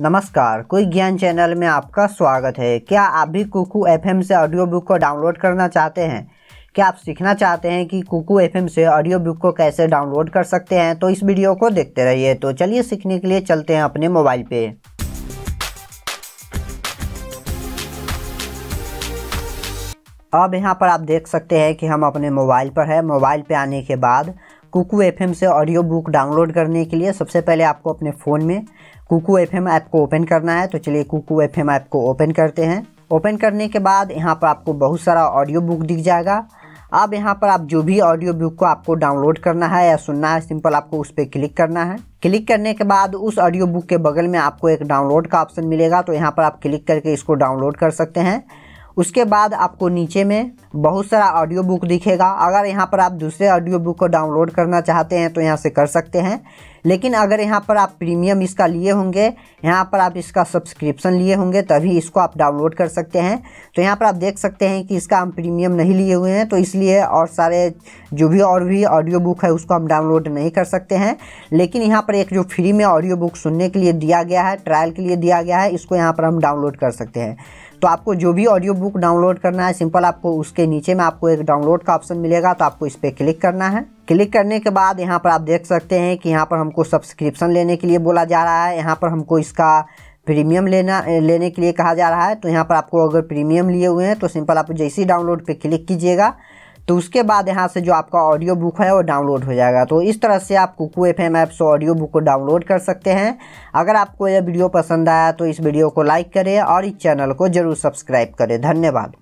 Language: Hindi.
नमस्कार, कोई ज्ञान चैनल में आपका स्वागत है। क्या आप भी कुकू एफएम से ऑडियो बुक को डाउनलोड करना चाहते हैं? क्या आप सीखना चाहते हैं कि कुकू एफएम से ऑडियो बुक को कैसे डाउनलोड कर सकते हैं? तो इस वीडियो को देखते रहिए। तो चलिए सीखने के लिए चलते हैं अपने मोबाइल पे। अब यहाँ पर आप देख सकते हैं कि हम अपने मोबाइल पर है। मोबाइल पे आने के बाद कुकू एफ़ से ऑडियो बुक डाउनलोड करने के लिए सबसे पहले आपको अपने फ़ोन में कुकू एफ़ ऐप को ओपन करना है। तो चलिए कुकू एफ़ ऐप को ओपन करते हैं। ओपन करने के बाद यहाँ पर आपको बहुत सारा ऑडियो बुक दिख जाएगा। अब यहाँ पर आप जो भी ऑडियो बुक को आपको डाउनलोड करना है या सुनना है सिंपल आपको उस पर क्लिक करना है। क्लिक करने के बाद उस ऑडियो बुक के बगल में आपको एक डाउनलोड का ऑप्शन मिलेगा। तो यहाँ पर आप क्लिक करके इसको डाउनलोड कर सकते हैं। उसके बाद आपको नीचे में बहुत सारा ऑडियो बुक दिखेगा। अगर यहाँ पर आप दूसरे ऑडियो बुक को डाउनलोड करना चाहते हैं तो यहाँ से कर सकते हैं। लेकिन अगर यहाँ पर आप प्रीमियम इसका लिए होंगे, यहाँ पर आप इसका सब्सक्रिप्शन लिए होंगे, तभी इसको आप डाउनलोड कर सकते हैं। तो यहाँ पर आप देख सकते हैं कि इसका हम प्रीमियम नहीं लिए हुए हैं तो इसलिए और सारे जो भी और भी ऑडियो बुक है, उसको हम डाउनलोड नहीं कर सकते हैं। लेकिन यहाँ पर एक जो फ्री में ऑडियो बुक सुनने के लिए दिया गया है ट्रायल के लिए दिया गया है, इसको यहाँ पर हम डाउनलोड कर सकते हैं। तो आपको जो भी ऑडियो बुक डाउनलोड करना है सिंपल आपको उसके नीचे में आपको एक डाउनलोड का ऑप्शन मिलेगा तो आपको इस पर क्लिक करना है। क्लिक करने के बाद यहाँ पर आप देख सकते हैं कि यहाँ पर हमको सब्सक्रिप्शन लेने के लिए बोला जा रहा है। यहाँ पर हमको इसका प्रीमियम लेना, लेने के लिए कहा जा रहा है। तो यहाँ पर आपको अगर प्रीमियम लिए हुए हैं तो सिंपल आप जैसे ही डाउनलोड पर क्लिक कीजिएगा। तो उसके बाद यहाँ से जो आपका ऑडियो बुक है, वो डाउनलोड हो जाएगा। तो इस तरह से आप कुकू एफ़ एम ऐप से ऑडियो बुक को डाउनलोड कर सकते हैं। अगर आपको यह वीडियो पसंद आया तो इस वीडियो को लाइक करें और इस चैनल को ज़रूर सब्सक्राइब करें। धन्यवाद।